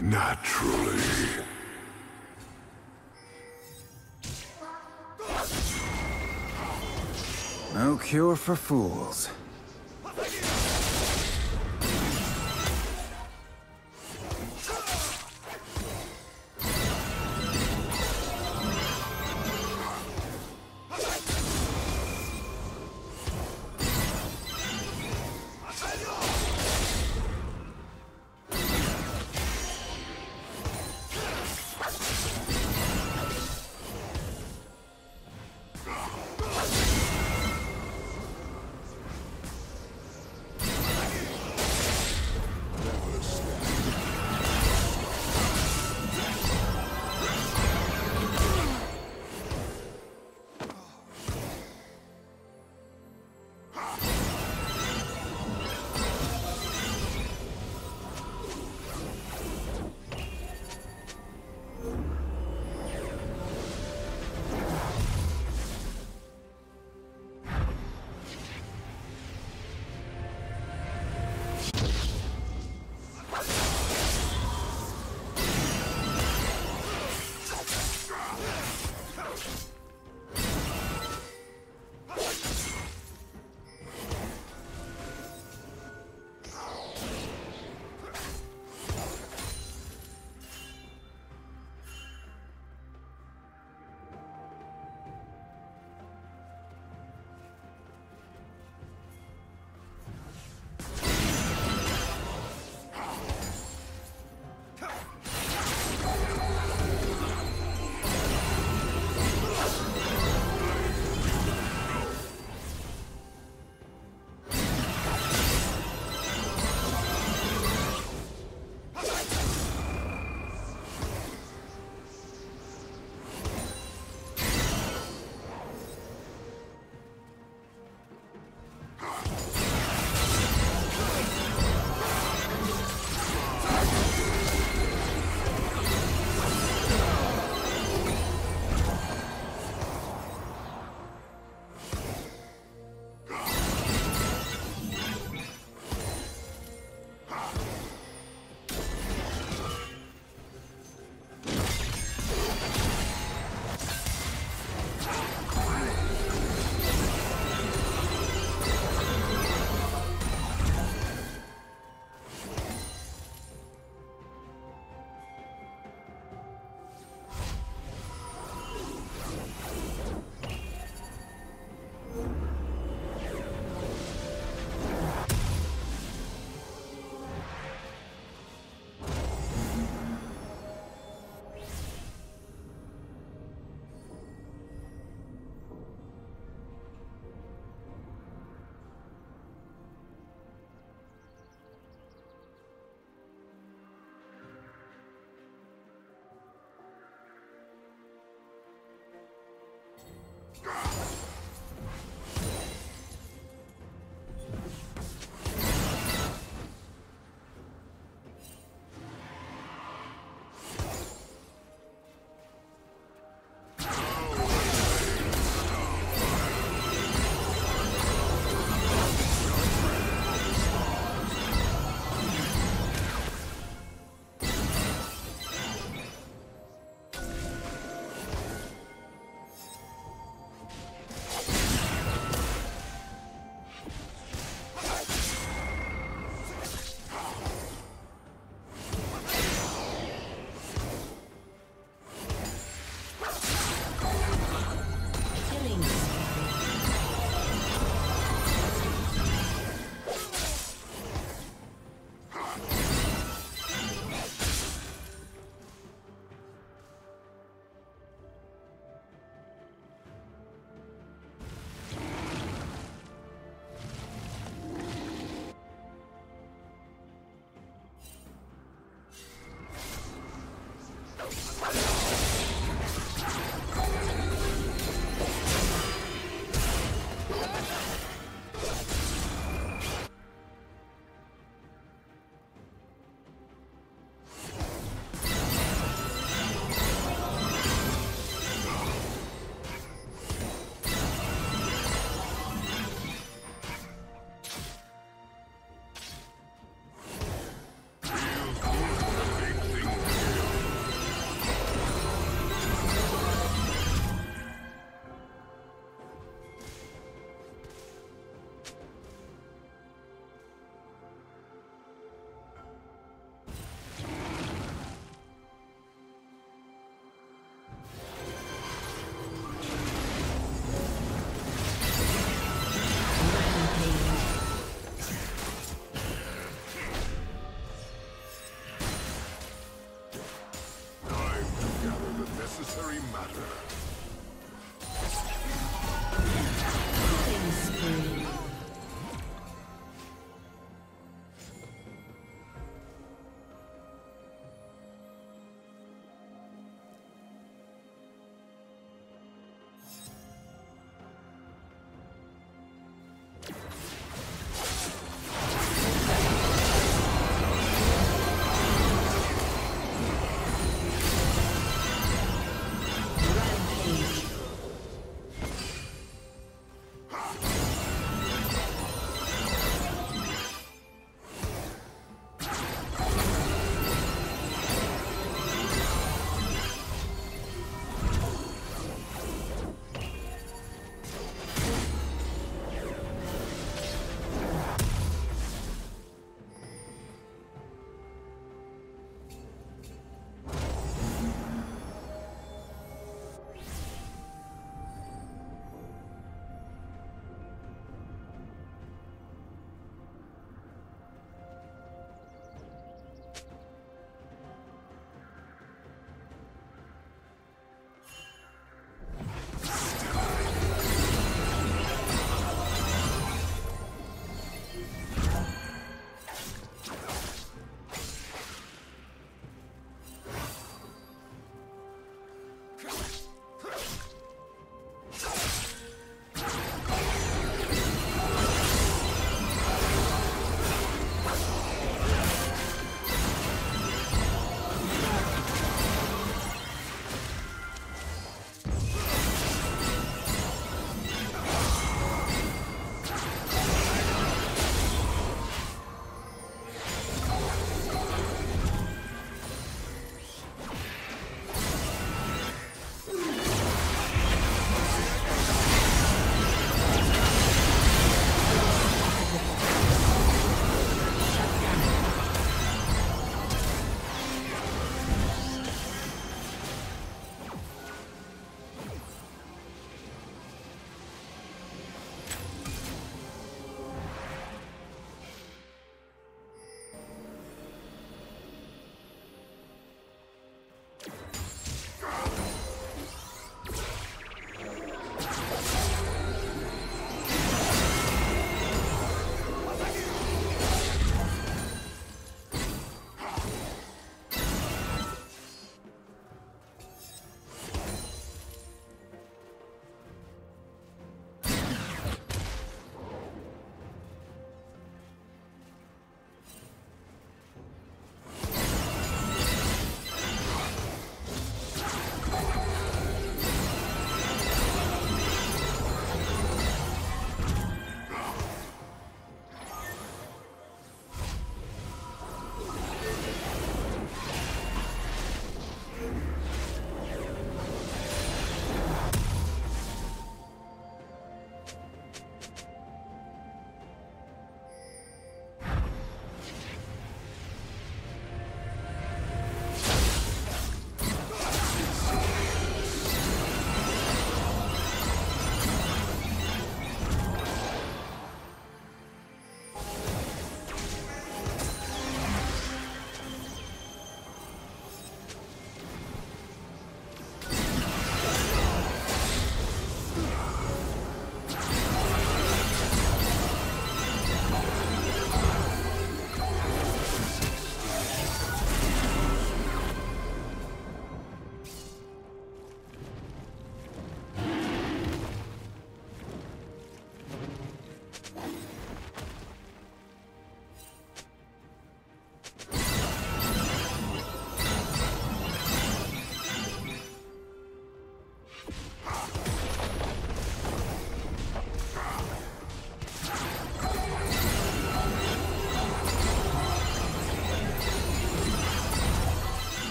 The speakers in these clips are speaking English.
Naturally. No cure for fools.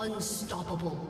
Unstoppable.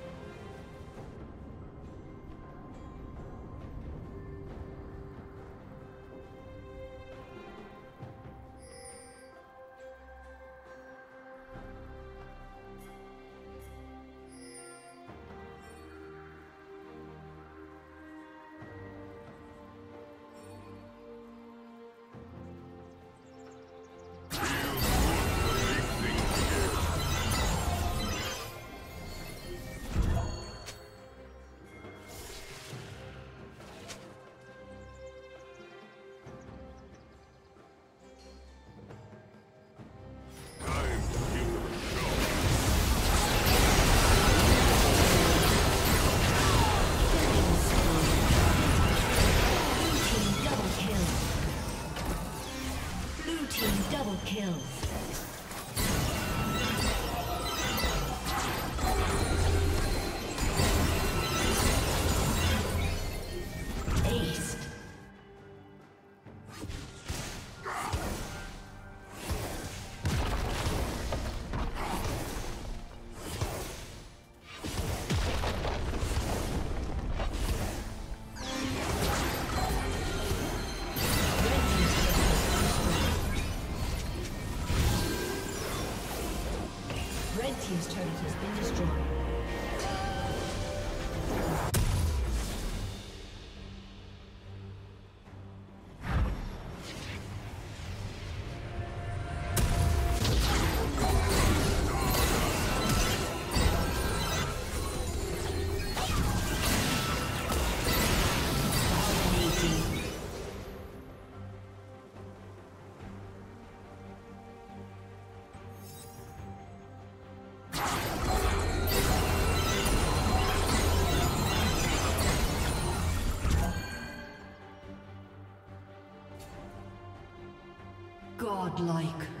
Godlike.